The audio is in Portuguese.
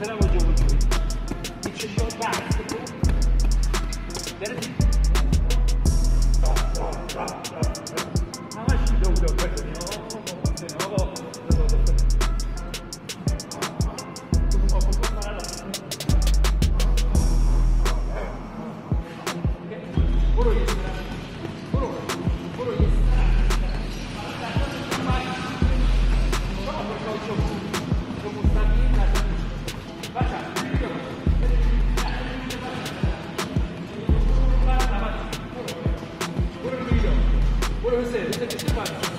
será o jogo de hoje? E te jogar, Verdi. How much you don't go Come on.